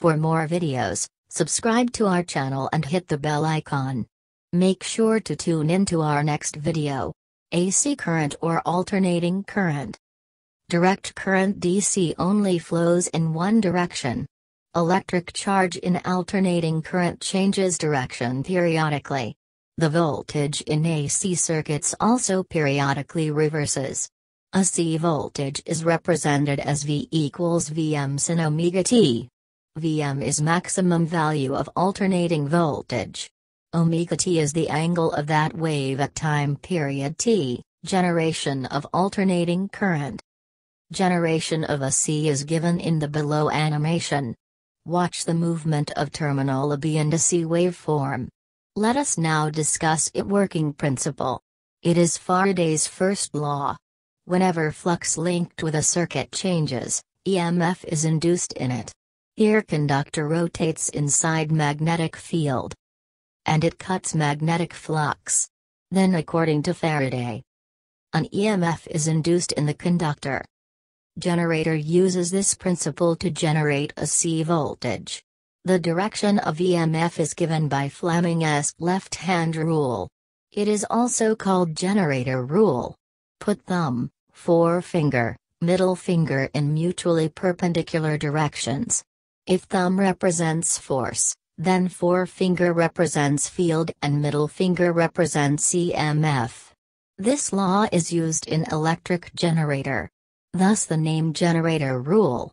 For more videos, subscribe to our channel and hit the bell icon. Make sure to tune into our next video. AC current or alternating current. Direct current DC only flows in one direction. Electric charge in alternating current changes direction periodically. The voltage in AC circuits also periodically reverses. AC voltage is represented as V equals Vm sin omega t. Vm is maximum value of alternating voltage. Omega t is the angle of that wave at time period t, generation of alternating current. Generation of AC is given in the below animation. Watch the movement of terminal AB and AC waveform. Let us now discuss its working principle. It is Faraday's first law. Whenever flux linked with a circuit changes, EMF is induced in it. Here conductor rotates inside magnetic field. And it cuts magnetic flux. Then according to Faraday, an EMF is induced in the conductor. Generator uses this principle to generate AC voltage. The direction of EMF is given by Fleming's left-hand rule. It is also called generator rule. Put thumb, forefinger, middle finger in mutually perpendicular directions. If thumb represents force, then forefinger represents field and middle finger represents EMF. This law is used in electric generator. Thus the name generator rule.